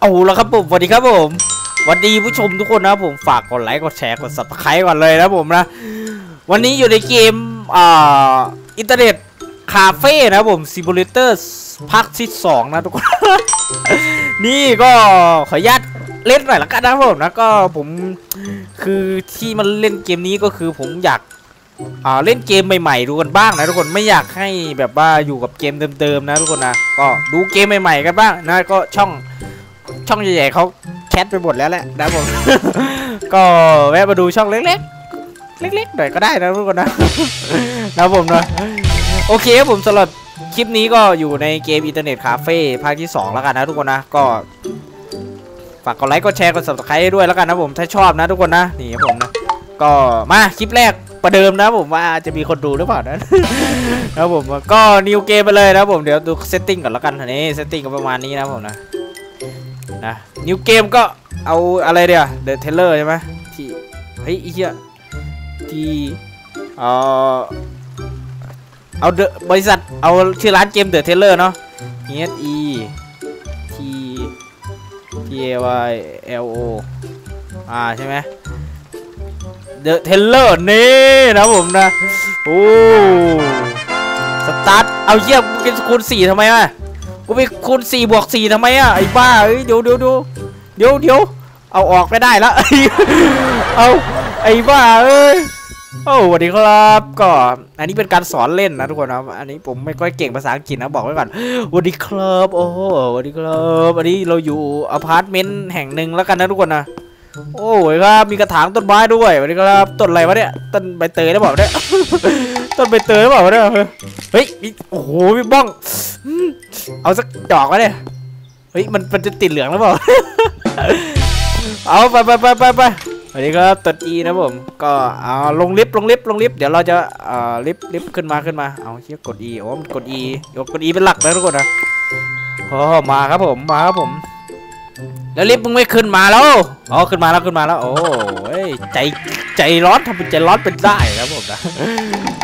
เอาละครับผมสวัสดีครับผมสวัสดีผู้ชมทุกคนนะผมฝากกดไลค์กดแชร์กด subscribe ก่อนเลยนะผมนะ วันนี้อยู่ในเกมอ่าอินเทอร์เน็ตคาเฟ่นะผม simulator ภาคที่สองนะทุกคน นี่ก็ขออนุญาตเล่นหน่อยละกันนะผมนะก็ผมคือที่มันเล่นเกมนี้ก็คือผมอยาก เล่นเกมใหม่ๆดูกันบ้างนะทุกคนไม่อยากให้แบบว่าอยู่กับเกมเดิมๆนะทุกคนนะก็ดูเกมใหม่ๆกันบ้างนะก็ช่องช่องใหญ่ๆเขาแคสไปหมดแล้วแหละนะผมก็แวะมาดูช่องเล็กๆ เล็กๆหน่อยก็ได้นะทุกคนนะนะผมนะโอเคครับผมสำหรับคลิปนี้ก็อยู่ในเกมอินเทอร์เน็ตคาเฟ่ภาคที่ 2 แล้วกันนะทุกคนนะก็ฝากกดไลค์กดแชร์กด subscribe ด้วยแล้วกันนะผมถ้าชอบนะทุกคนนะนี่ครับผมนะก็มาคลิปแรก ประเดิมนะผมว่าจะมีคนดูหรือเปล่านะนะครับผมก็ new game ไปเลยนะผมเดี๋ยวดู setting ก่อนแล้วกันอันนี้ setting ก็ประมาณนี้นะผมนะนะ new game ก็เอาอะไรเดียว The Taylor ใช่ไหมที่เฮ้ยไอ้เหี้ยที่เออเอา the บริษัทเอาชื่อร้านเกม The Taylor เนาะ H E T T A Y L O อ่าใช่ไหม เทเลอร์นี่นะผมนะโอ้สตาร์ทเอาเยี่ยมกูคูณสี่ทำไมอะกูไปคูณสี่บวกสี่ทำไมอะไอ้บ้าเอ้ยเดี๋ยวเดี๋ยวเดี๋ยวเดี๋ยวเดี๋ยวเอาออกไม่ได้แล้วเอาไอ้บ้าเอ้ยโอ้สวัสดีครับก็อันนี้เป็นการสอนเล่นนะทุกคนนะอันนี้ผมไม่ค่อยเก่งภาษาอังกฤษนะบอกไว้ก่อนสวัสดีครับโอ้สวัสดีครับอันนี้เราอยู่อพาร์ตเมนต์แห่งหนึ่งแล้วกันนะทุกคนนะ โอ้ยครับมีกระถางต้นไม้ด้วยวัสดีครับต้นอะไรวะเนี่ยต้นใบเตยหรือเปล่าเนี่ยต้นใบเตยหรือเปล่าวะเนี่ยเฮ้ยมีโอ้โหมีบ้องเอาสักดอกวะเนี่ยเฮ้ยมันมันจะติดเหลืองหรือเปล่าเอาไปไปไปไปไปสวัสดีครับตัดอีนะผมก็เอาลงลิฟต์ลงลิฟต์ลงลิฟต์เดี๋ยวเราจะเอ่อลิฟต์ลิฟต์ขึ้นมาขึ้นมาเอาเชี่ยกด E โอ้มันกด E ยกกด E เป็นหลักนะทุกคนนะโอ้มาครับผมมาครับผม แล้วลิฟต์มึงไม่ขึ้นมาแล้วอ๋อขึ้นมาแล้วขึ้นมาแล้วโอ้ยใจใจร้อนทำเป็นใจร้อนเป็นได้ครับผมนะ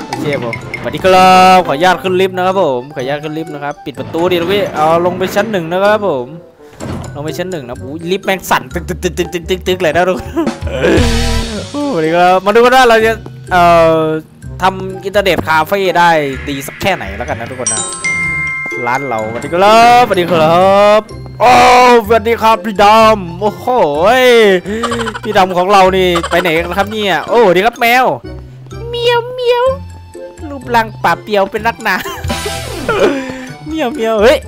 โอเคผมสวัสดีครับขออนุญาตขึ้นลิฟต์นะครับผมขออนุญาตขึ้นลิฟต์นะครับปิดประตูดิลูกพี่เอาลงไปชั้นหนึ่งนะครับผมลงไปชั้นหนึ่งนะอู้ลิฟต์แม่งสั่นตึกตึกตึกตึกตึกตึกตึกเลยนะทุกคนสวัสดีครับมาดูกันว่าเราจะเอ่อทำอินเทอร์เน็ตคาเฟ่ได้ดีสักแค่ไหนแล้วกันนะทุกคนนะร้านเราสวัสดีครับสวัสดีครับ โอ้สวัสดีครับพี่ดำโอ้โหพี่ดำของเรานี่ไปไหนกันครับเนี่ยโอ้ดีครับแมวเมียวเมียวรูปร่างป่าเปียวเป็นนักหนาเมียวเมียวเฮ้ย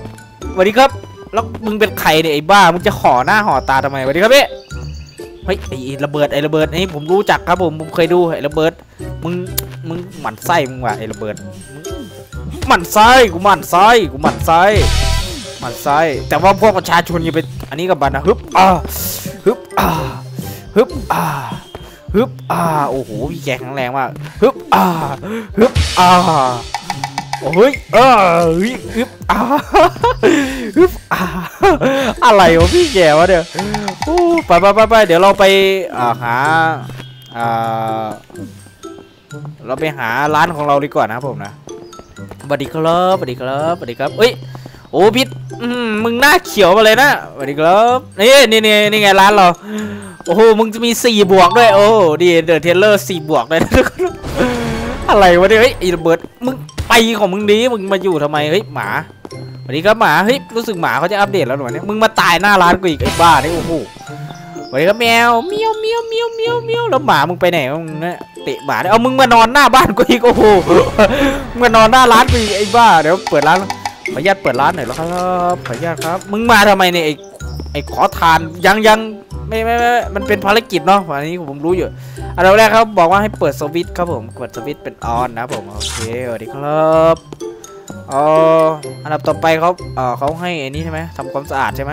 สวัสดีครับแล้วมึงเป็นใครเนี่ยไอ้บ้ามึงจะห่อหน้าห่อตาทำไมสวัสดีครับพี่เฮ้ยไอ้ระเบิดไอ้ระเบิดนี่ผมรู้จักครับผมผมเคยดูไอ้ระเบิดมึงมึงหมั่นไส้มึงว่ะไอ้ระเบิดหมั่นไส้กูหมั่นไส้กูหมั่นไส้ มันไส้แต่ว่าพวกประชาชนย่าไปอันนี้กับบันนะฮึบอ่าฮึบอ่าฮึบอ่าฮึบอ่าโอ้โหพี่แกแข็งแรงมากฮึบอ่าฮึบอ่าโอ้ยเออฮึบฮึบอ่าฮึบอ่าอะไรวะพี่แกวะเนี่ยโอ้ไปไปไปไปเดี๋ยวเราไปหาอ่าเราไปหาร้านของเราดีกว่านะผมนะสวัสดีครับสวัสดีครับสวัสดีครับเอ้ย โอ้พิษมึงหน้าเขียวมาเลยนะสวัสดีครับนี่นี่นี่นี่ไงร้านเรา โอ้โห มึงจะมีสี่บวกด้วย โอ้ดีเดอะเทเลอร์สี่บวกเลยทุกคนอะไรวะเนี่ยเฮ้ยไอ้เบิดมึงไปของมึงดีมึงมาอยู่ทำไม เฮ้ย หมาสวัสดีครับหมา เฮ้ย รู้สึกหมาเขาจะอัปเดตแล้วหน่อยเนี่ยมึงมาตายหน้าร้านกูอีกไอ้บ้านี่โอ้โหสวัสดีครับแมวเมียวเมียวเมียวเมียวเมียวแล้วหมามึงไปไหนมึงเนี่ยเตะหมาเนี่ยเอามึงมานอนหน้าบ้านกูอีกโอ้โหมึงมานอนหน้าร้านกูอีกไอ้บ้าเดี๋ยวเปิดร้าน ขออนุญาตเปิดร้านหน่อยแล้วครับขออนุญาตครับ มึงมาทำไมเนี่ยไอ้ไอ้ขอทานยังยังไม่ไม่ไม่มันเป็นภารกิจเนาะอันนี้ผมรู้อยู่อันดับแรกครับบอกว่าให้เปิดสวิตช์ครับผมกดสวิตช์เป็นออนนะผมโอเคสวัสดีครับอ๋ออันดับต่อไปเขาเออเขาให้อันนี้ใช่ไหมทำความสะอาดใช่ไหม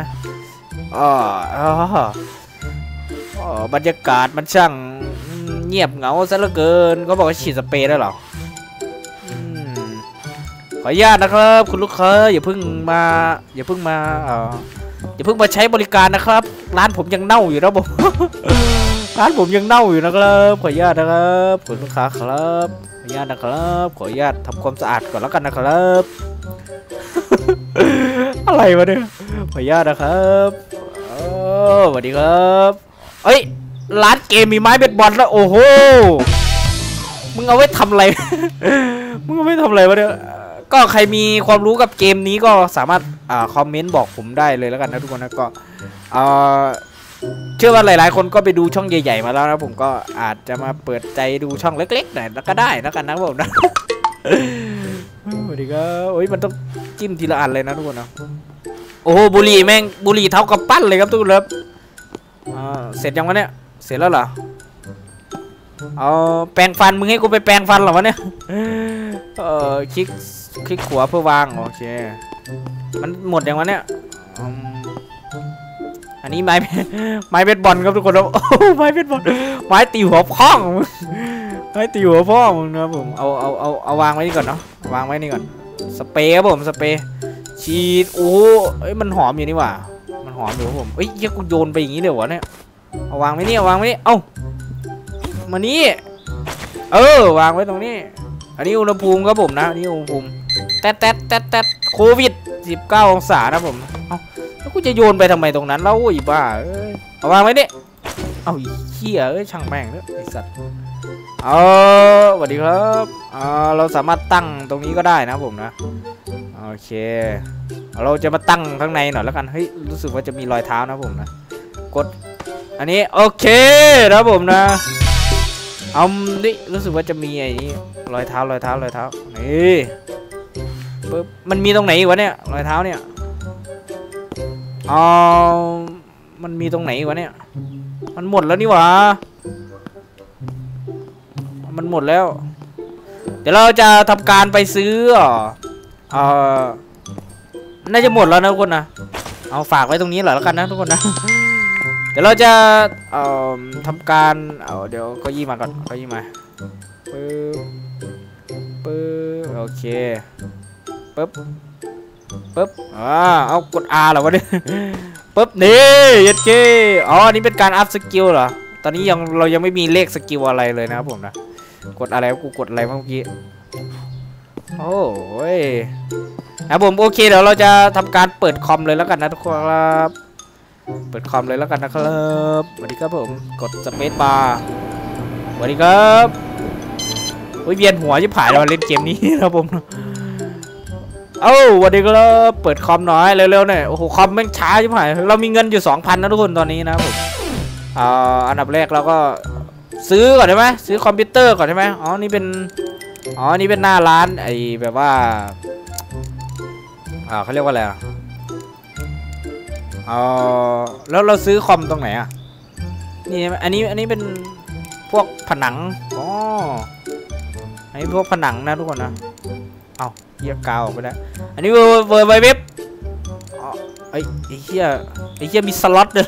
อ๋ออ๋ออ๋อบรรยากาศมันช่างเงียบเหงาซะเหลือเกินเขาบอกว่าฉีดสเปรย์ได้หรอ ขออนุญาตนะครับ คุณลูกค้าอย่าเพิ่งมาอย่าเพิ่งมาเอ่ออย่าเพิ่งมาใช้บริการนะครับ ร้านผมยังเน่าอยู่นะผมร้านผมยังเน่าอยู่นะครับขออนุญาตนะครับคุณลูกค้าครับขออนุญาตนะครับ ขออนุญาตทำความสะอาดก่อนแล้วกันนะครับ อะไรวะเนี่ยขออนุญาตนะครับสวัสดีครับเอ้ยร้านเกมมีไม้เบสบอลแล้วโอ้โหมึงเอาไว้ทำอะไร มึงเอาไว้ทำอะไรวะเนี่ย ก็ใครมีความรู้กับเกมนี้ก็สามารถอ่าคอมเมนต์บอกผมได้เลยแล้วกันนะทุกคนนะก็เอ่อเชื่อว่าหลาย ๆ คนก็ไปดูช่องใหญ่ ๆ มาแล้วนะผมก็อาจจะมาเปิดใจดูช่องเล็กๆหน่อยแล้วก็ได้แล้วกันนะผมนะสวัสดีครับโอ้ยมันต้องจิ้มทีละอันเลยนะทุกคนนะโอ้โหบุหรี่แม่งบุหรี่เท่ากับปั้นเลยครับทุกคนครับอ่าเสร็จยังวะเนี่ยเสร็จแล้วเหรอเอาแปรงฟันมึงให้กูไปแปรงฟันเหรอวะเนี่ยเออคลิก คลิกขวาเพื่อวาง โอเค มันหมดยังวะเนี่ย อันนี้ไม้ไม้เบสบอลครับทุกคนครับโอ้โหไม้เบสบอล ไม้ตีหัวพ่องมึงไม้ตีหัวพ่อมึงนะผม เอาเอาเอาเอาวางไว้นี่ก่อนเนาะ วางไว้นี่ก่อน สเปรย์ครับผม สเปรย์ ฉีด โอ้ยมันหอมอยู่นี่หว่า มันหอมอยู่ครับผมเอ้ยเยกูโยนไปอย่างนี้เลยวะเนี่ย เอาวางไว้นี่เอาวางไว้นี่ เอ้า มานี่เออ วางไว้ตรงนี้ อันนี้อุณหภูมิครับผมนะ อันนี้อุณหภูมิ แต๊ดแต๊ดแต๊ดแต๊ดโควิด 19 องศานะผมเอ้าแล้วกูจะโยนไปทำไมตรงนั้นแล้วอีบ้าเอ้ยเอาวางไว้นี่เอ้าอีเหี้ยเอ้ยช่างแม่งเนอะไอสัตว์เออสวัสดีครับเออเราสามารถตั้งตรงนี้ก็ได้นะผมนะโอเค เราจะมาตั้งข้างในหน่อยแล้วกันเฮ้ยรู้สึกว่าจะมีรอยเท้านะผมนะกดอันนี้โอเคนะผมนะเอาดิรู้สึกว่าจะมีไอ้นี่รอยเท้ารอยเท้ารอยเท้านี่ ปึ๊บมันมีตรงไหนอีกวะเนี่ยรอยเท้าเนี่ยอ๋อมันมีตรงไหนอีกวะเนี่ย มันหมดแล้วนี่หวะมันหมดแล้ว เดี๋ยวเราจะทำการไปซื้อเอ่อน่าจะหมดแล้วนะทุกคนนะเอาฝากไว้ตรงนี้เหรอแล้วกันนะทุกคนนะเดี๋ยวเราจะเอ่อทำการเอาเดี๋ยวเก้าอี้มาก่อนเก้าอี้มาปึ๊บปึ๊บโอเค ปึ๊บปึ๊บอ่าเอากด R เหรอวะเนี่ยปึ๊บนี่ยัดเก้อ๋ออันนี้เป็นการ up skill เหรอตอนนี้ยังเรายังไม่มีเลข skill อะไรเลยนะครับผมนะกดอะไรกูกดอะไรเมื่อกี้โอ้ยครับผมโอเคเดี๋ยวเราจะทำการเปิดคอมเลยแล้วกันนะทุกคนครับเปิดคอมเลยแล้วกันนะครับสวัสดีครับผมกดสเปซบาร์สวัสดีครับโอ้ยเวียนหัวจะผ่านเราเล่นเกมนี้นะผม เอ้าวัสดีครับเปิดคอมหน่อยเร็วๆหน่อยโอ้โหคอมแม่งช้าจะผ่านเรามีเงินอยู่2,000นะทุกคนตอนนี้นะผมอ่าอันดับแรกเราก็ซื้อก่อนได้ไหมซื้อคอมพิวเตอร์ก่อนได้ไหมอ๋อนี่เป็นอ๋อนี่เป็นหน้าร้านไอ้แบบว่าอ่าเขาเรียกว่าอะไรอะเออแล้วเราซื้อคอมตรงไหนอะนี่อันนี้อันนี้เป็นพวกผนังอ๋ออันนี้พวกผนังนะทุกคนนะ เอาเฮียกาวออกไปแล้วอันนี้เวอร์เวอร์ไวเว็บไอ้ไอ้เฮียไอ้เฮียมีสล็อตเด้อ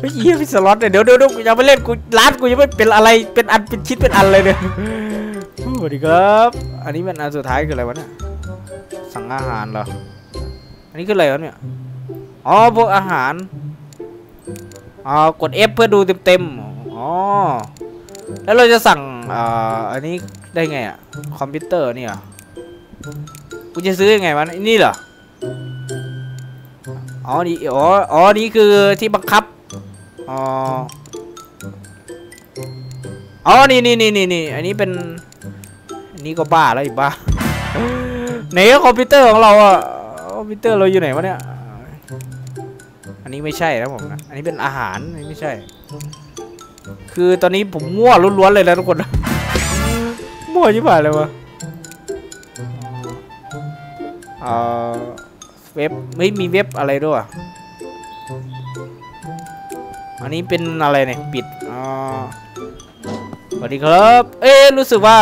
ไอ้เฮียมีสล็อตเนี่ยเดี๋ยวเดี๋ยวเดี๋ยวอย่าไปเล่นกูร้านกูยังไม่เป็นอะไรเป็นอันเป็นชิ้นเป็นอันเลยเนี่ยสวัสดีครับ อันนี้มันอันสุดท้ายคืออะไรวะเนี่ยสั่งอาหารเหรออันนี้คืออะไรวะเนี่ยอ๋อพวกอาหารอ๋อกด F เพื่อดูเต็มๆอ๋อแล้วเราจะสั่ง อ่าอันนี้ได้ไงอะคอมพิวเตอร์นี่เหรอกูจะซื้อยังไงวะนี่เหรออ๋อนี่อ๋ออ๋อนี่คือที่บังคับอ๋ออ๋อนี่นี่นี่นี่นี่อันนี้เป็นอันนี้ก็บ้าแล้วอีกบ้าไหนคอมพิวเตอร์ของเราอะคอมพิวเตอร์เราอยู่ไหนวะเนี่ยอันนี้ไม่ใช่นะผมนะอันนี้เป็นอาหารนี่ไม่ใช่ คือตอนนี้ผมมั่วล้วนๆเลยนะทุกคน มั่วยิ่งผ่านเลยวะเอ่อเว็บไม่มีเว็บอะไรด้วยอันนี้เป็นอะไรเนี่ยปิดอ๋อสวัสดีครับ เอ๊รู้สึกว่า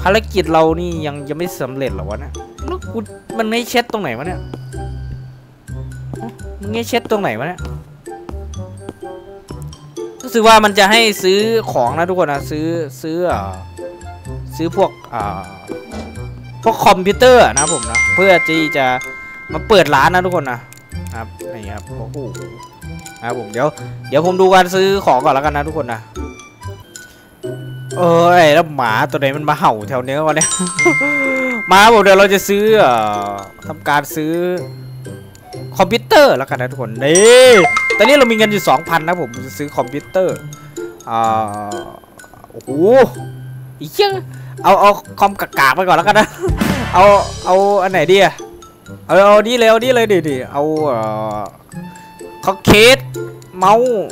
ภารกิจเรานี่ยังยังไม่สำเร็จหรอวะเนี่ยแล้วกูมันไม่เช็ดตรงไหนวะเนี่ยมันไม่เช็ดตรงไหนวะเนี่ย รู้สึกว่ามันจะให้ซื้อของนะทุกคนนะซื้อซื้ออซื้อพวกอ่าพวกคอมพิวเตอร์นะผมนะเพื่อที่จะมาเปิดร้านนะทุกคนนะครับนี่ครับโอ้โหนะผมเดี๋ยวเดี๋ยวผมดูการซื้อของก่อนแล้วกันนะทุกคนนะโอเอ้แล้วหมาตัวไหนมันมาเห่าแถวเนี้ยวะเนี่ยมาบอกเดี๋ยวเราจะซื้ออ่อทำการซื้อคอมพิวเตอร์แล้วกันนะทุกคนนี่ ตอนนี้เรามีเงินอยู่ 2,000 นะผมจะซื้อคอมพิวเตอร์อ่าโอ้โหอีเชี่ยเอาเอาคอมกากๆไปก่อนแล้วกันนะ เอาเอาอันไหนดีอะเอาเอาดีเลยเอาดีเลยดิดิเอาเออคอเคสเมาส์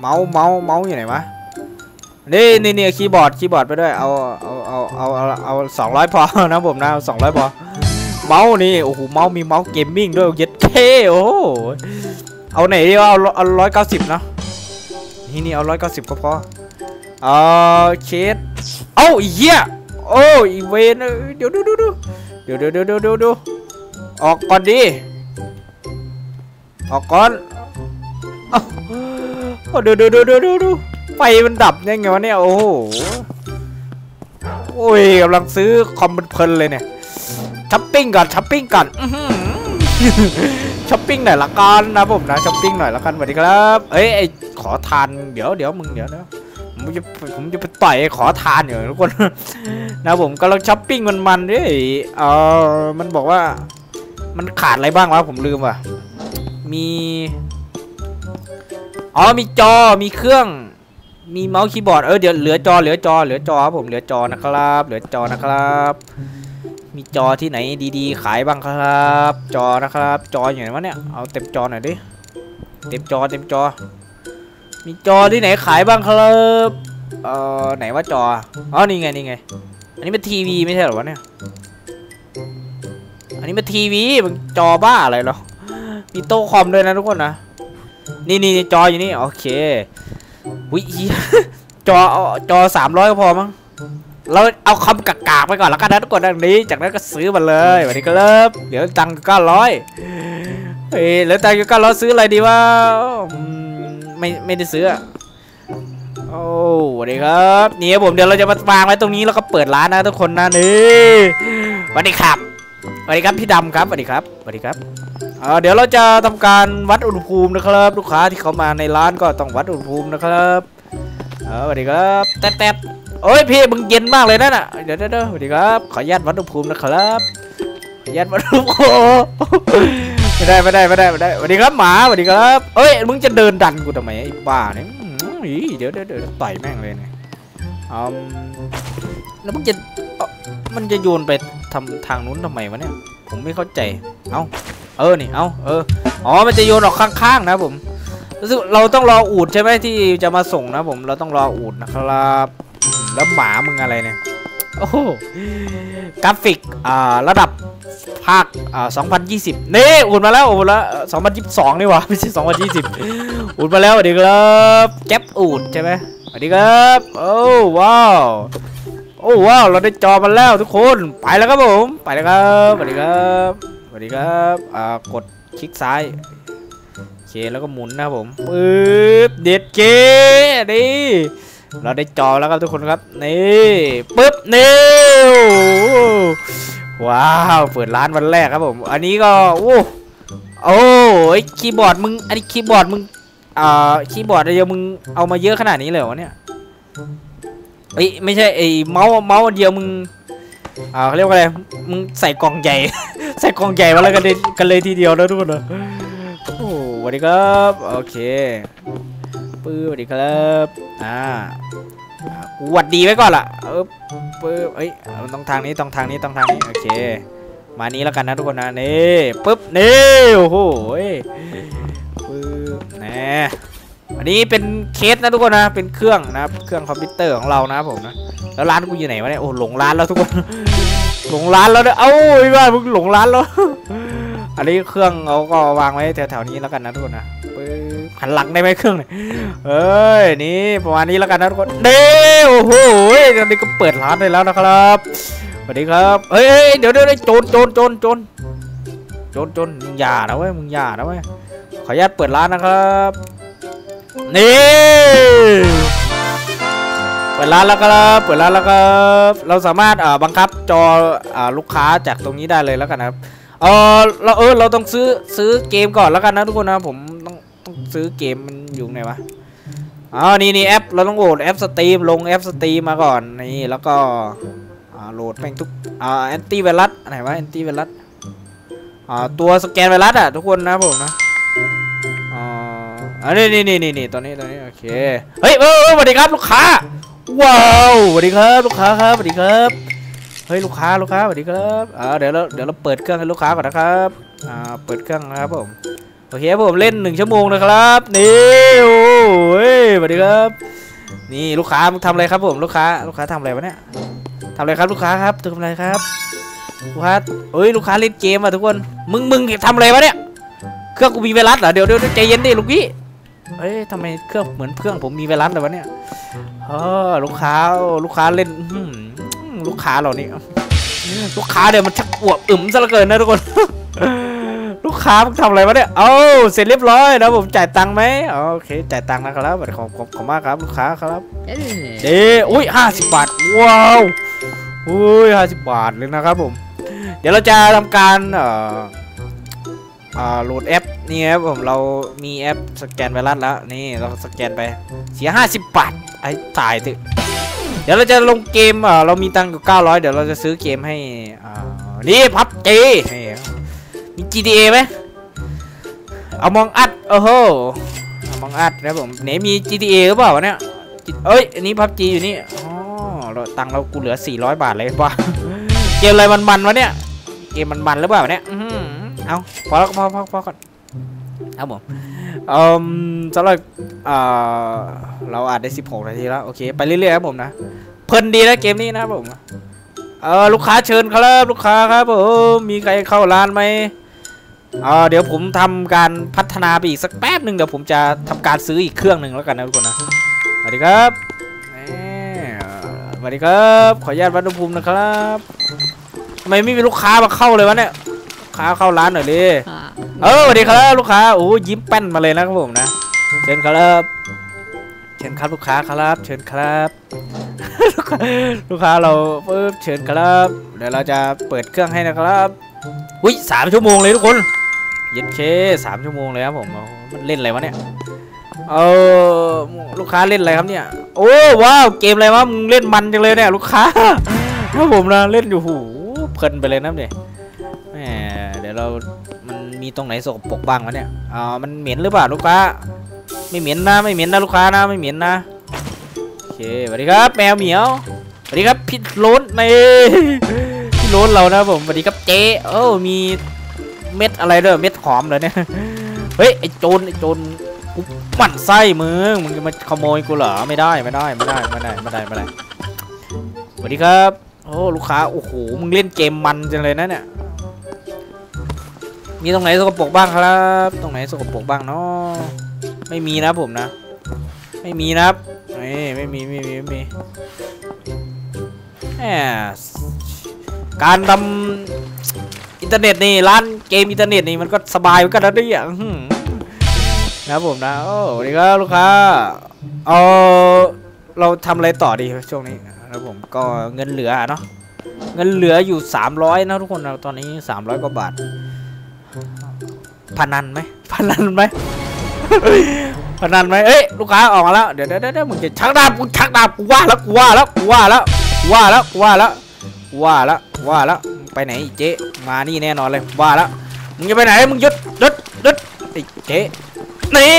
เมาส์เมาส์เมาส์อยู่ไหนวะนี่นี่นี่คีย์บอร์ดคีย์บอร์ดไปด้วยเอาเอาเอาเอาเอาเอาสองร้อยพอนะผมนะสองร้อยพอเมาส์นี่โอ้โหเมาส์มีเมาส์ gaming ด้วยเย็ดเท่โอ้ เอาไหนดีวะเอาเอาร้อยเก้าสิบเนาะนี่นี่เอาร้อยเก้าสิบก็พอเออเคสเอ้าเหี้ยโอ้อีเวนเดี๋ยวดูดูดูเดี๋ยวเดี๋ยวเดี๋ยวเดี๋ยวดี๋ยวดูออกก่อนดิออกก่อนเอ้าดูดูดูดูดูดูไฟมันดับยังไงวะเนี่ยโอ้โหโอ้ยกำลังซื้อคอมเพลินเลยเนี่ยช้อปปิ้งก่อนช้อปปิ้งก่อนอื้อ ช้อปปิ้งหน่อยละกันนะผมนะช้อปปิ้งหน่อยละกันสวัสดีครับ เอ้ยไอ้ขอทานเดี๋ยวเดี๋ยวมึงเดี๋ยวเดี๋ยวผมจะผมจะไปต่อยขอทานอยู่ทุกคนนะผมกำลังช้อปปิ้งมันมันด้วยเออมันบอกว่า มันขาดอะไรบ้างวะผมลืมว่ะมีอ๋อมีจอมีเครื่อง มีเมาส์คีย์บอร์ดเออเดี๋ยวเหลือจอเหลือจอเหลือจอครับผมเหลือจอนะครับ เหลือจอนะครับ มีจอที่ไหนดีๆ ขายบ้างครับ จอนะครับ จออยู่ไหนวะเนี่ย เอาเต็มจอหน่อยดิ เต็มจอเต็มจอ มีจอที่ไหนขายบ้างครับ เอ่อไหนว่าจอ อ๋อ นี่ไงนี่ไง อันนี้เป็นทีวีไม่ใช่เหรอวะเนี่ย อันนี้เป็นทีวีมันจอบ้าอะไรหรอ มีโต๊ะคอมด้วยนะทุกคนนะ นี่นี่จออยู่นี่โอเควิจอจอสามร้อยก็พอมั้ง เราเอาคำกากๆไปก่อนแล้วกันนะทุกคนดังนี้ จากนั้นก็ซื้อมาเลยวันนี้ก็เริ่มเดี๋ยวตังก้าร้อยเฮ้ยเหลือตังก้าร้อยซื้ออะไรดีวะไม่ไม่ได้ซื้ออะโอ้สวัสดีครับนี่ผมเดี๋ยวเราจะมาวางไว้ตรงนี้แล้วก็เปิดร้านนะทุกคนนะนี่สวัสดีครับสวัสดีครับพี่ดำครับสวัสดีครับสวัสดีครับเดี๋ยวเราจะทำการวัดอุณหภูมินะครับ ลูกค้าที่เขามาในร้านก็ต้องวัดอุณหภูมินะครับเออสวัสดีครับแต๊ดแต๊ด โอ้ยพี่มึงเย็นมากเลยนั่นน่ะเดี๋ยวเดี๋ยวสวัสดีครับ ขออนุญาตวัดอุณหภูมินะครับขออนุญาตวัดอุณหภูมิไม่ได้ไม่ได้ไม่ได้ไม่ได้สวัสดีครับหมาสวัสดีครับเอ้ยมึงจะเดินดันกูทำไมไอ้บ้าเนี่ยอือเดี๋ยวเดี๋ยวเดี๋ยวต่อยแม่งเลยเนี่ยอืมแล้วมึงจะเอ้ามันจะโยนไปทำทางนู้นทำไมวะเนี่ยผมไม่เข้าใจเอ้าเออนี่เอ้าเอออ๋อมันจะโยนออกข้างๆนะผมรู้สึกเราต้องรออูดใช่ไหมที่จะมาส่งนะผมเราต้องรออูดนะครับ แล้วหมามึงอะไรเนี่ย โอ้โหกราฟิกอ่าระดับภาคอ่า2020 นี่อุ่นมาแล้วอุ่นแล้วเอ่อ2022 นี่หวะไม่ใช่ 2020 อุ่นมาแล้วสวัสดีครับแก๊ปอุ่นใช่ไหมสวัสดีครับ โอ้ว้าว โอ้ว้าว เราได้จอมันแล้วทุกคน ไปแล้วครับผม ไปแล้วครับสวัสดีครับสวัสดีครับอ่ากดคลิกซ้ายโอเคแล้วก็หมุนนะผมปึ๊บเด็ดเกนี่ เราได้จอแล้วครับทุกคนครับนี่ปึ๊บนี่ว้าวเปิดร้านวันแรกครับผมอันนี้ก็โอ้โอ้ยคีย์บอร์ดมึงอันนี้คีย์บอร์ดมึงอ่าคีย์บอร์ดเดียวมึงเอามาเยอะขนาดนี้เลยเหรอเนี่ยเอ้ไม่ใช่ไอ้เมาส์เมาส์เดียวมึงอ่าเขาเรียกว่าอะไรมึงใส่กล่องใหญ่ ใส่กล่องใหญ่มาแล้วกันเลยกันเลยทีเดียวนะทุกคนนะโอ้สวัสดีครับโอเค ปื้อสวัสดีครับอ่ากูหวัดดีไว้ก่อนล่ะเออปื้อเอ้ยเอาต้องทางนี้ต้องทางนี้ต้องทางนี้โอเค มานี้แล้วกันนะทุกคนนะนี่ปึ๊บนี่โอ้โหยปึ๊บแหน่อันนี้เป็นเคสนะทุกคนนะเป็นเครื่องนะเครื่องคอมพิวเตอร์ของเรานะครับผมนะแล้วร้านกูอยู่ไหนวะเนี่ยโอ้หลงร้านแล้วทุกคนหลงร้านแล้วเนี่ยเอ้าไอ้บ้ามึงหลงร้านแล้ว อันนี้เครื่องเราก็วางไว้แถวๆนี้แล้วกันนะทุกคนนะปึ๊บหันหลังได้ไหมเครื่องเนี่ยเอ้ยนี่ประมาณนี้แล้วกันนะทุกคนเด้โอ้โหตอนนี้ก็เปิดร้านได้แล้วนะครับสวัสดีครับเฮ้ยเฮ้ยเดี๋ยวเดี๋ยวเดี๋ยวโจรโจรโจรโจรโจรโจรมึงอย่านะเว้ยมึงอย่านะเว้ยขออนุญาตเปิดร้านนะครับนี่เปิดร้านแล้วครับเปิดร้านแล้วครับเราสามารถอ่าบังคับจออ่าลูกค้าจากตรงนี้ได้เลยแล้วกันนะครับ เออเราเออเราต้องซื้อซื้อเกมก่อนแล้วกันนะทุกคนนะผมต้องต้องซื้อเกมมันอยู่ไหนวะอ๋อนี่นี่แอปเราต้องโหลดแอป Steam ลงแอป Steam มาก่อนนี่แล้วก็อ่าโหลดแม่งทุกอ่าแอนตี้ไวรัสไหนวะแอนตี้ไวรัสอ่าตัวสแกนไวรัสอะทุกคนนะผมนะอ่าอันนี้นี่นี่นี่นี่ตัวนี้ตัวนี้โอเคเฮ้ยเออสวัสดีครับลูกค้าว้าวสวัสดีครับลูกค้าครับสวัสดีครับ เฮ้ยลูกค้าลูกค้าสวัสดีครับอ่าเดี๋ยวเราเดี๋ยวเราเปิดเครื่องให้ลูกค้าก่อนนะครับอ่าเปิดเครื่องนะครับผมโอเคผมเล่นหนึ่งชั่วโมงนะครับนี่โอ้ยสวัสดีครับ นี่ลูกค้ามึงทำอะไรครับผมลูกค้าลูกค้าทำอะไรวะเนี่ยทำอะไรครับลูกค้าครับทำอะไรครับลูกค้าเอ้ยลูกค้าเล่นเกมอะทุกคนมึงมึงทำอะไรวะเนี่ยเครื่องกูมีไวรัสเหรอเดี๋ยวเดี๋ยวใจเย็นดิลูกพี่เอ้ยทำไมเครื่องเหมือนเครื่องผมมีไวรัสเลยวะเนี่ยเออลูกค้าลูกค้าเล่นอื้อหือ ลูกค้าเหล่านี้ลูกค้าเดี๋ยวมันชักอวบอึมซะเหลือเกินนะทุกคน ลูกค้ามึงทำอะไรวะเนี่ย เอ้าเสร็จเรียบร้อยแล้วผมจ่ายตังค์ไหมโอเคจ่ายตังค์นะครับขอบขอบขอบมากครับลูกค้าครับเด้อุ้ยห้าสิบบาทว้าวอุ้ยห้าสิบบาทเลยนะครับผม เดี๋ยวเราจะทำการเอ่ออ่าโหลดแอปนี่ครับผมเรามีแอปสแกนไวรัสแล้วนี่เราสแกนไปเสียห้าสิบบาทไอ้ตายตึ เดี๋ยวเราจะลงเกมเรามีตังค์อยู่เก้าร้อยเดี๋ยวเราจะซื้อเกมให้นี่พับจีมี GTA ไหมเอามองอัดโอ้โหเอามองอัดนะผมไหนมี GTA หรือเปล่าวะเนี่ยเอ้ยอันนี้พับจีอยู่นี่อ๋อเราตังค์เรากูเหลือ 400 บาทเลยป่ะเกมอะไรมันๆวะเนี่ยเกมมันๆหรือเปล่าเนี่ยอื้อหือเอาพอแล้วพอพอพอก่อนเอาผม เอ่อสำหรับเอ่อเราอาจได้ 16 นาทีแล้ว โอเค ไปเรื่อยๆครับผมนะ เพลินดีนะเกมนี้นะผมเออลูกค้าเชิญครับลูกค้าครับผมมีใครเข้าร้านไหมเออเดี๋ยวผมทำการพัฒนาไปอีกสักแป๊บหนึ่งเดี๋ยวผมจะทำการซื้ออีกเครื่องหนึ่งแล้วกันนะทุกคนนะสวัสดีครับสวัสดีครับ ขออนุญาตวัดอุณหภูมินะครับทำไมไม่มีลูกค้ามาเข้าเลยวะเนี่ยลูกค้าเข้าร้านหน่อยดิ เออสวัสดีครับลูกค้าโอ้ยิ้มแป้นมาเลยนะครับผมนะเชิญครับเชิญครับลูกค้าครับ เชิญครับ ลูกค้าเราปึ๊บเชิญครับ เดี๋ยวเราจะเปิดเครื่องให้นะครับอุ้ยสามชั่วโมงเลยทุกคนเย็นเคสามชั่วโมงเลยครับผมมันเล่นอะไรวะเนี่ยเออลูกค้าเล่นอะไรครับเนี่ย โอ้ว้าวเกมอะไรวะมึงเล่นมันจังเลยเนี่ยลูกค้าครับผมนะเล่นอยู่หูเพลินไปเลยนะเนี่ยแหมเดี๋ยวเรา มีตรงไหนสกปรกบ้างวะเนี่ยอ่ามันเหม็นหรือเปล่าลูกค้า ไม่เหม็นนะไม่เหม็นนะลูกค้านะไม่เหม็นนะโอเคสวัสดีครับแมวเหมียวสวัสดีครับพี่โล้นในพี่โล้นเรานะผมสวัสดีครับเจ๊โอ้มีเม็ดอะไรด้วยเม็ดหอมเลยเนี่ยเฮ้ยไอโจรไอโจรกูหมั่นไส้มึงมึงจะมาขโมยกูเหรอไม่ได้ไม่ได้ไม่ได้ไม่ได้ไม่ได้ไม่ได้สวัสดีครับโอ้ลูกค้าโอ้โหมึงเล่นเกมมันจังเลยนะเนี่ย มีตรงไหนสกปรกบ้างครับ ตรงไหนสกปรกบ้างเนาะไม่มีนะผมนะ ไม่มีนะครับนี่ไม่มีไม่มีไม่มีแหมการทำอินเทอร์เน็ตนี่ร้านเกมอินเทอร์เน็ตนี่มันก็สบายเหมือนกันนะเนี่ยอื้อหือนะผมนะโอ้สวัสดีครับลูกค้าเอาเราทำอะไรต่อดีช่วงนี้นะผมก็เงินเหลือเนาะเงินเหลืออยู่ 300นะทุกคนนะตอนนี้ 300 กว่าบาท พนันไหมพนันไหมพนันไหมเอ้ยลูกค้าออกมาแล้วเดี๋ยวเดี๋ยวเดี๋ยวมึงจะชักดาบกูชักดาบกูว่าแล้วกูว่าแล้วกูว่าแล้วกูว่าแล้วกูว่าแล้วกูว่าแล้วกูว่าแล้วมึงไปไหนอีเจ๊มานี่แน่นอนเลยว่าแล้วมึงจะไปไหนมึงหยุดหยุดหยุดไอ้เจ๊นี่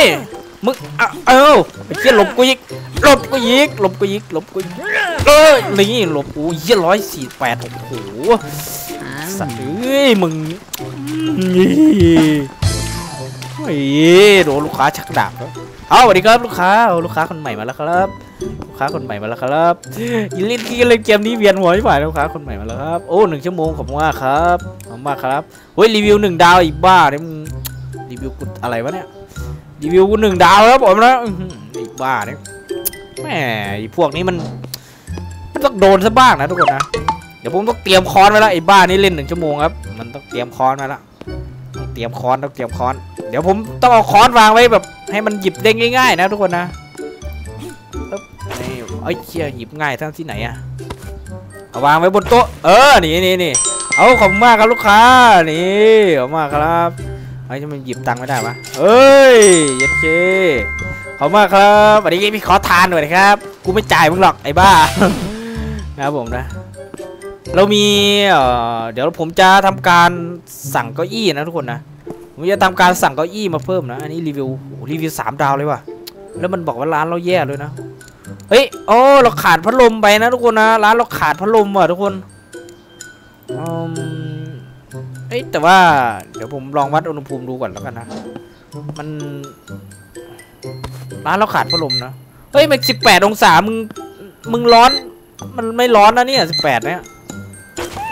มึงเอาเอ้าไอ้เหี้ยหลบกูยิกหลบกูยิกหลบกูยิกหลบกูยิกเอ้ยนี่หลบกูเหี้ยร้อยสี่แปดโอ้โหสัตว์เอ้ยมึง นี่เฮ้ยโดนลูกค้าชักดาบแล้วเอาสวัสดีครับลูกค้าเอาลูกค้าคนใหม่มาแล้วครับ ลูกค้าคนใหม่มาแล้วครับยินเล่นที่เล่นเกมนี้เวียนหัวไม่ไหวลูกค้าคนใหม่มาแล้วครับโอ้หนึ่งชั่วโมงขอบคุณมากครับขอบคุณมากครับเฮ้ยรีวิวหนึ่งดาวอีกบ้าเนี่ยมึงรีวิวกูอะไรวะเนี่ยรีวิวกูหนึ่งดาวแล้วผมนะอีกบ้าเนี่ยแหมพวกนี้มันมันต้องโดนซะบ้างนะทุกคนนะเดี๋ยวผมต้องเตรียมคอนไว้แล้วไอ้บ้านี่เล่นหนึ่งชั่วโมงครับมันต้องเตรียมคอนไว้แล้ว เตรียมค้อนต้องเตรียมค้อน เดี๋ยวผมต้องเอาค้อนวางไว้แบบ ให้มันหยิบได้ง่าย ๆ นะทุกคนนะนี่เอ้ยเชี่ยหยิบง่ายทั้งที่ไหนอะเอาวางไว้บนโต๊ะ เออ นี่นี่นี่เอาขอบคุณมากครับลูกค้า นี่ขอบคุณมากครับเฮ้ยทำไมหยิบตังค์ไม่ได้วะเอ้ยย็ดเคขอบคุณมากครับวันนี้พี่ขอทานหน่อยนะครับ กูไม่จ่ายมึงหรอกไอ้บ้า นะครับผมนะ เรามีเดี๋ยวผมจะทำการสั่งเก้าอี้นะทุกคนนะผมจะทำการสั่งเก้าอี้มาเพิ่มนะอันนี้รีวิวรีวิวสามดาวเลยว่ะแล้วมันบอกว่าร้านเราแย่เลยนะเฮ้ยโอ้เราขาดพัดลมไปนะทุกคนนะร้านเราขาดพัดลมว่ะทุกคนอืมเอ้ยแต่ว่าเดี๋ยวผมลองวัดอุณหภูมิดูก่อนแล้วกันนะมันร้านเราขาดพัดลมนะเฮ้ยมันสิบแปดองศามึงมึงร้อนมันไม่ร้อนนะเนี่ยสิบแปดเนี่ย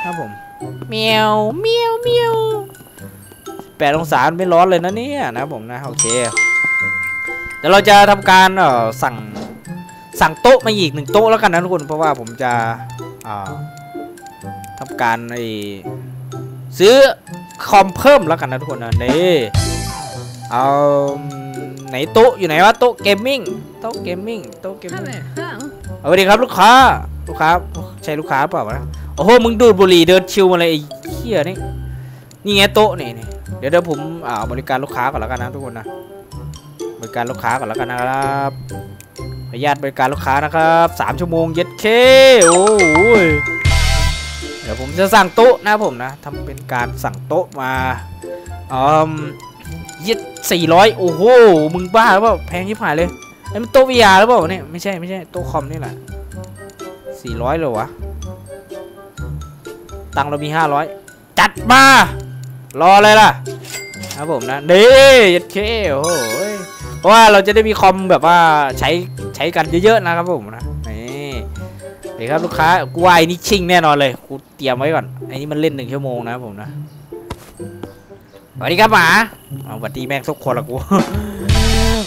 ครับผมเมียวเมียวเมียวแปดองศาไม่ร้อนเลยนะเนี่ยนะครับผมนะโอเคเดี๋ยวเราจะทำการเอ่อสั่งสั่งโต๊ะมาอีกหนึ่งโต๊ะแล้วกันนะทุกคนเพราะว่าผมจะอ่าทำการไอซื้อคอมเพิ่มแล้วกันนะทุกคนนะนี่เอาไหนโต๊ะอยู่ไหนวะโต๊ะ gaming โต๊ะ gaming โต๊ะ gaming สวัสดีครับลูกค้าลูกค้าใช่ลูกค้าเปล่าวะ โอ้โห มึงดูดบุหรี่เดินชิวมาเลยไอ้เหี้ยนี่ นี่ไงโต๊ะนี่นี่เดี๋ยวเดี๋ยวผมอ่าบริการลูกค้าก่อนแล้วกันนะทุกคนนะ บริการลูกค้าก่อนแล้วกันนะครับขออนุญาตบริการลูกค้านะครับสามชั่วโมงเย็ดเค โอ้ยเดี๋ยวผมจะสั่งโต๊ะนะผมนะทำเป็นการสั่งโต๊ะมาอืมยี่สี่ร้อยโอ้โห มึงบ้าหรือเปล่า แพงที่ผ่านเลยไอ้มันโต๊ะ VR หรือเปล่าเนี่ย ไม่ใช่ไม่ใช่ โต๊ะคอมนี่แหละสี่ร้อยเลยวะ ตังเรามีห้าร้อยจัดมา รออะไรล่ะ ครับผมนะเด้ยัดเคโอ้โหเพราะว่าเราจะได้มีคอมแบบว่าใช้ใช้กันเยอะๆนะครับผมนะนี่เดี๋ยวครับลูกค้ากูว่าไอ้นี่ชิงแน่นอนเลยกูเตรียมไว้ก่อนไอ้นี่มันเล่นหนึ่งชั่วโมงนะครับผมนะสวัสดีครับหมาสวัสดีแม่งทุกคนละกู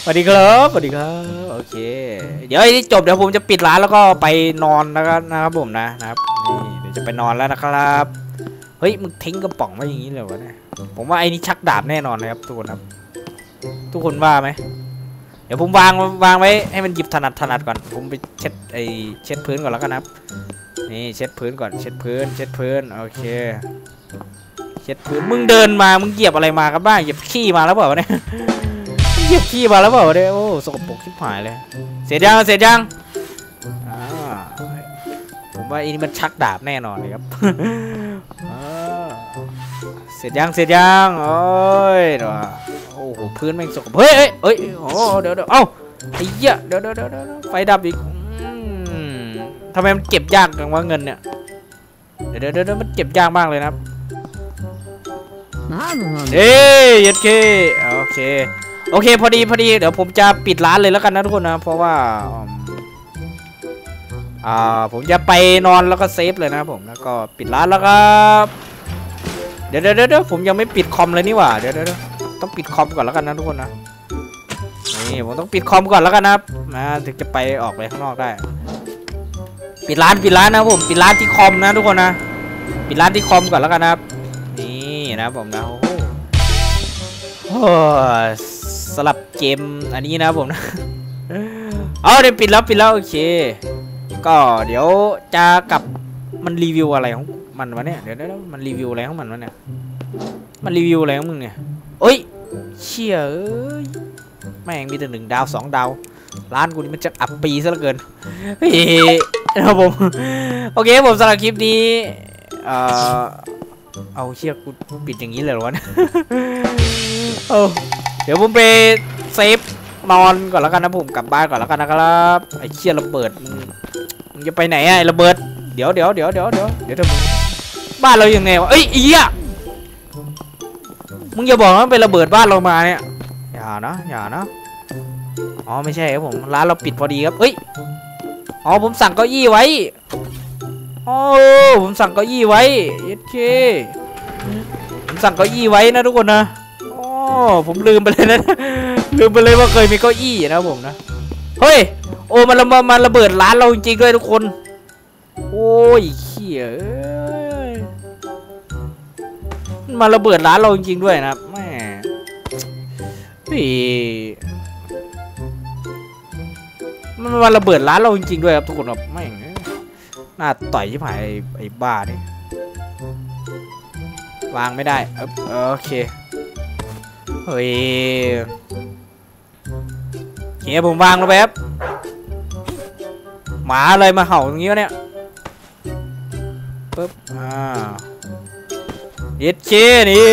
สวัสดีครับสวัสดีครับโอเค เดี๋ยวไอ้นี่จบเดี๋ยวผมจะปิดร้านแล้วก็ไปนอนนะครับนะครับผมนะนะครับนี่ จะไปนอนแล้วนะครับ เฮ้ยมึงทิ้งกระป๋องไว้อย่างนี้เลยวะเนี่ยผมว่าไอ้นี่ชักดาบแน่นอนเลยครับทุกคนครับ ทุกคนว่าไหมเดี๋ยวผมวางวางไว้ให้มันหยิบถนัดถนัดก่อน ผมไปเช็ดไอ้เช็ดพื้นก่อนแล้วกันครับ นี่เช็ดพื้นก่อนเช็ดพื้น เช็ดพื้นโอเค เช็ดพื้นมึงเดินมามึงเหยียบอะไรมากันบ้างเหยียบขี้มาแล้วเปล่าเนี่ยเหยียบขี้มาแล้วเปล่าเนี่ยโอ้สกปรกชิบหายเลย เสร็จยังเสร็จยัง ผมว่าอันนี้มันชักดาบแน่นอนเลยครับอ่าเสร็จยังเสร็จยังโอ้ยเดี๋ยวโอ้โหพื้นแม่งสกปรกเฮ้ยเฮ้ยเฮ้ยโอ้เดี๋ยวเดี๋ยวเอ้าไอ้เหี้ยเดี๋ยวเดี๋ยวเดี๋ยวเดี๋ยวไฟดับอีกอืมทำไมมันเก็บยากจังวะเงินเนี่ยเดี๋ยวเดี๋ยวเดี๋ยวมันเก็บยากมากเลยนะครับเอ้ยยัดเคโอเคโอเคพอดีพอดีเดี๋ยวผมจะปิดร้านเลยแล้วกันนะทุกคนนะเพราะว่า อ่าผมจะไปนอนแล้วก็เซฟเลยนะครับผมแล้วก็ปิดร้านแล้วครับเดี๋ยวเดี๋ยวเดี๋ยวผมยังไม่ปิดคอมเลยนี่หว่าเดี๋ยวเดี๋ยวต้องปิดคอมก่อนแล้วกันนะทุกคนนะนี่ผมต้องปิดคอมก่อนแล้วกันนะครับนะถึงจะไปออกไปข้างนอกได้ ปิดร้านปิดร้านนะผมปิดร้านที่คอมนะทุกคนนะปิดร้านที่คอมก่อนแล้วกันนะครับ นี่นะผมนะโอ้โหสลับเกมอันนี้นะผมนะเอาเดี๋ยวปิดแล้วปิดแล้วโอเค ก็เดี๋ยวจะกลับมันรีวิวอะไรของมันวะเนี่ยเดี๋ยวเดี๋ยวมันรีวิวอะไรของมันวะเนี่ยมันรีวิวอะไรของมึงเนี่ยเอ้ยเชี่ยเอ้ยแม่งมีแต่หนึ่งดาวสองดาวร้านกูนี่มันจะอับปีซะเหลือเกินเฮ้ยนะครับผมโอเคผมสำหรับคลิปนี้เอ่อเอาเชือกกูปิดอย่างนี้เลยเหรอวะเนี่ยเอาเดี๋ยวผมไปเซฟนอนก่อนแล้วกันนะผมกลับบ้านก่อนแล้วกันนะครับไอ้เชี่ยระเบิด จะไปไหนอะระเบิด เดี๋ยวเดี๋ยวเดี๋ยวเดี๋ยวเดี๋ยวเดี๋ยวเดี๋ยวบ้านเรายังไงวะเอ้ยอีอะมึงอย่าบอกว่าเป็นระเบิดบ้านเรามาเนี่ย อย่านะอย่านะอ๋อไม่ใช่ครับผมร้านเราปิดพอดีครับเอ้ยอ๋อผมสั่งเก้าอี้ไว้โอ้ผมสั่งเก้าอี้ไว้เย็ดเคผมสั่งเก้าอี้ไว้นะทุกคนนะโอ้ผมลืมไปเลยนะลืมไปเลยว่าเคยมีเก้าอี้นะผมนะเฮ้ย อ้มันระมันระเบิดร้านเราจริงๆด้วยทุกคน โอ้ยเขี้ยมันมาระเบิดร้านเราจริงๆด้วยนะครับแม่เฮ้ยมันมาระเบิดร้านเราจริงๆด้วยครับทุกคนครับแม่งหน้าต่อยชิบหายไอ้ไอ้บ้านี่วางไม่ได้เอิบโอเคเฮ้ยเคผมวางแลงไปครับ หมาอะไรมาเห่าอย่างงี้วะเนี่ยปึ๊บอ่าเอเคนี่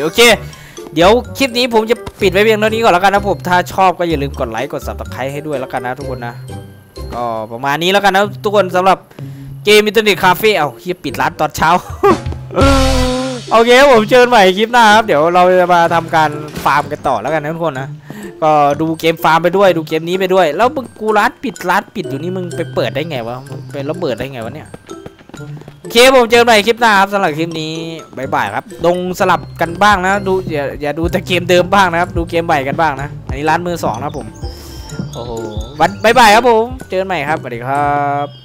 โอเค เดี๋ยวคลิปนี้ผมจะปิดไว้เพียงเท่านี้ก่อนแล้วกันนะผมถ้าชอบก็อย่าลืมกดไลค์กด subscribe ให้ด้วยแล้วกันนะทุกคนนะก็ประมาณนี้แล้วกันนะทุกคนสำหรับเกมอินเทอร์เน็ตคาเฟ่เอ้าเหี้ยปิดร้านตอนเช้าโอเคผมเจอกันใหม่คลิปหน้าครับ เดี๋ยวเราจะมาทำการฟาร์มกันต่อแล้วกันนะทุกคนนะ ก็ดูเกมฟาร์มไปด้วยดูเกมนี้ไปด้วย แล้วมึงกูร้านปิดร้านปิดอยู่นี่มึงไปเปิดได้ไงวะมึงไประเบิดได้ไงวะเนี่ยโอเคผมเจอกันใหม่คลิปหน้าครับสำหรับคลิปนี้ bye bye ครับลงสลับกันบ้างนะ ดูอย่าอย่าดูแต่เกมเดิมบ้างนะครับ ดูเกมใหม่กันบ้างนะ อันนี้ร้านมือสองนะผมโอ้โหวันบายบายครับผม เจอกันใหม่ครับสวัสดีครับ